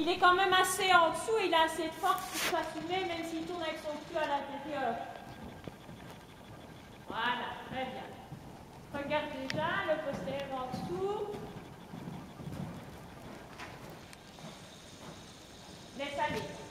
il est quand même assez en dessous et il a assez de force pour s'assumer même s'il tourne avec son cul à l'intérieur. Voilà, très bien. Regarde déjà le postérieur en dessous. Laisse aller.